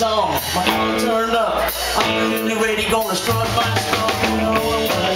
song. My collar turned up. I'm really ready, gonna strut my stuff. You know what?